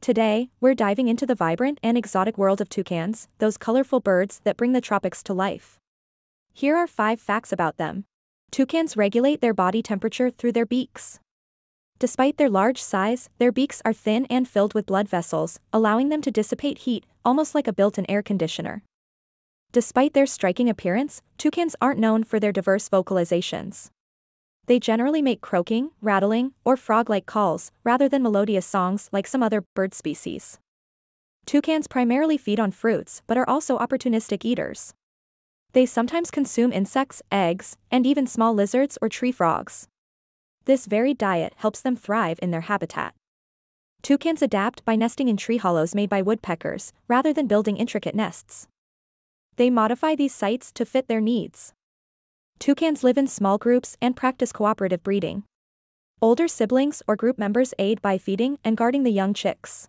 Today, we're diving into the vibrant and exotic world of toucans, those colorful birds that bring the tropics to life. Here are five facts about them. Toucans regulate their body temperature through their beaks. Despite their large size, their beaks are thin and filled with blood vessels, allowing them to dissipate heat, almost like a built-in air conditioner. Despite their striking appearance, toucans aren't known for their diverse vocalizations. They generally make croaking, rattling, or frog-like calls, rather than melodious songs like some other bird species. Toucans primarily feed on fruits but are also opportunistic eaters. They sometimes consume insects, eggs, and even small lizards or tree frogs. This varied diet helps them thrive in their habitat. Toucans adapt by nesting in tree hollows made by woodpeckers, rather than building intricate nests. They modify these sites to fit their needs. Toucans live in small groups and practice cooperative breeding. Older siblings or group members aid by feeding and guarding the young chicks.